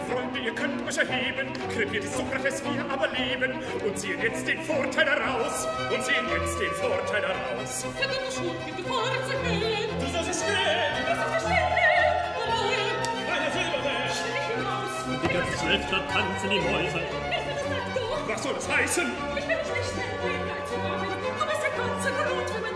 Freunde, ihr könnt euch erheben, krepiert die Sokrates, wir aber leben und ziehen jetzt den Vorteil daraus und ziehen jetzt den Vorteil daraus. Verdammt, du Schuld, gibt die Vorteil zu gehen. Du sollst es stehen! Du sollst es stehen! Allein! Silberne! Steh hinaus! Die ganze Schlechter tanzen die Mäuse. Es! Was soll das heißen? Ich will dich nicht mehr Leid zu machen, du bist der ganze Grund für mein Leid. Nur